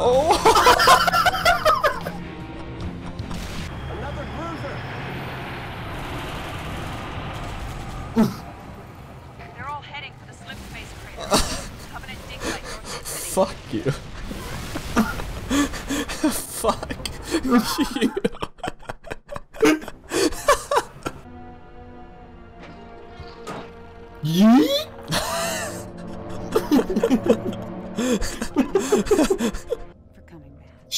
Oh! Another bruiser. They're all heading for the slipspace crater. Covenant dig site north of the city. Fuck you. Fuck you. Yeet!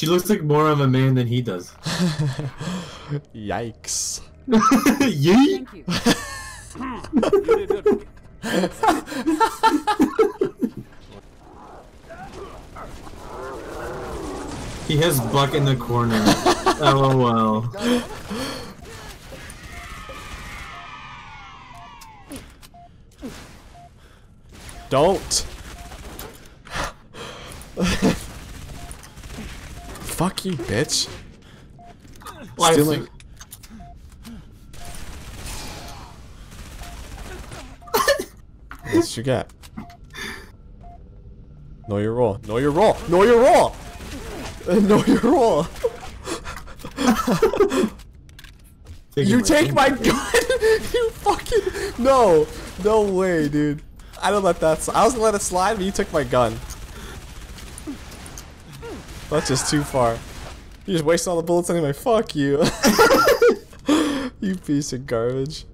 For coming back. She looks like more of a man than he does. Yikes. Yeet! Thank you. You did good. He has Buck in the corner. LOL. Don't. Fuck you, bitch. Why Stealing. What you got? Know your role. Know your role. Know your role. Know your role. You take my gun. you fucking no, no way, dude. I don't let that. I was gonna let it slide, but you took my gun. That's just too far. You just wasted all the bullets anyway. Fuck you. you piece of garbage.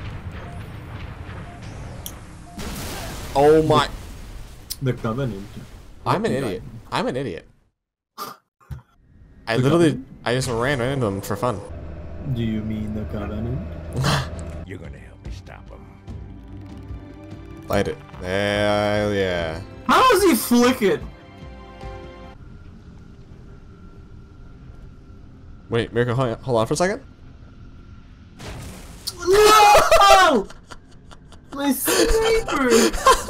Oh my. The Covenant. I'm an idiot. I'm an idiot. I literally, I just ran right into him for fun. Do you mean the Covenant? You're gonna help me stop him. Light it. Hell yeah. How does he flick it? Wait, Miracle, hold on, hold on for a second. No! My sniper!